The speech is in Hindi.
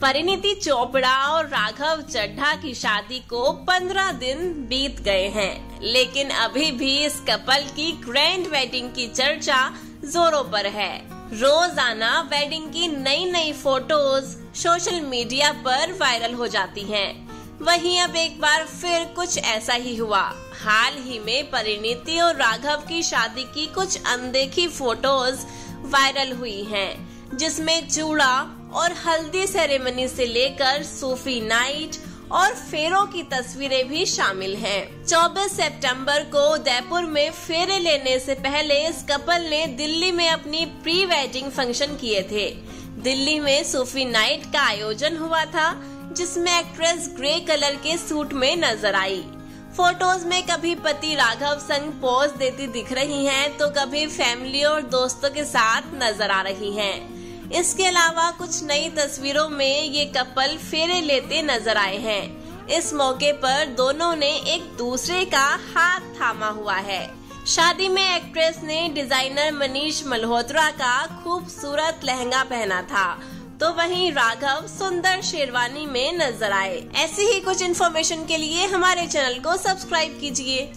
परिणीति चोपड़ा और राघव चड्ढा की शादी को पंद्रह दिन बीत गए हैं। लेकिन अभी भी इस कपल की ग्रैंड वेडिंग की चर्चा जोरों पर है। रोज़ाना वेडिंग की नई नई फ़ोटोज़ सोशल मीडिया पर वायरल हो जाती हैं। वहीं अब एक बार फिर कुछ ऐसा ही हुआ। हाल ही में परिणीति और राघव की शादी की कुछ अनदेखी फ़ोटोज़ वायरल हुई हैं, जिसमें चूड़ा और हल्दी सेरेमनी से लेकर सूफी नाइट और फेरों की तस्वीरें भी शामिल हैं। 24 सितंबर को उदयपुर में फेरे लेने से पहले इस कपल ने दिल्ली में अपनी प्री वेडिंग फ़ंक्शन किए थे दिल्ली में सूफी नाइट का आयोजन हुआ था जिसमें एक्ट्रेस ग्रे कलर के सूट में नज़र आई फ़ोटोज़ में कभी पति राघव संग पोज देती दिख रही हैं, तो कभी फैमिली और दोस्तों के साथ नज़र आ रही हैं। इसके अलावा कुछ नई तस्वीरों में ये कपल फेरे लेते नज़र आए हैं। इस मौके पर दोनों ने एक दूसरे का हाथ थामा हुआ है। शादी में एक्ट्रेस ने डिज़ाइनर मनीष मल्होत्रा का खूबसूरत लहंगा पहना था। तो वहीं राघव सुंदर शेरवानी में नज़र आए। ऐसी ही कुछ इन्फॉर्मेशन के लिए हमारे चैनल को सब्सक्राइब कीजिए।